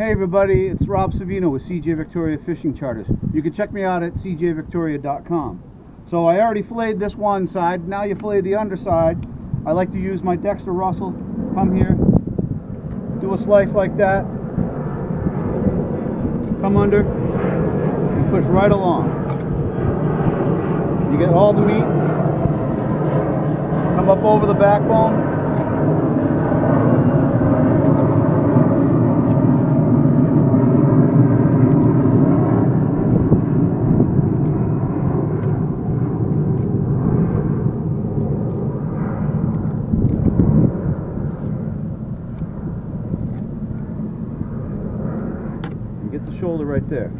Hey everybody, it's Rob Savino with CJ Victoria Fishing Charters. You can check me out at cjvictoria.com. So I already filleted this one side, now you fillet the underside. I like to use my Dexter Russell. Come here, do a slice like that, come under, and push right along. You get all the meat, come up over the backbone, get the shoulder right there.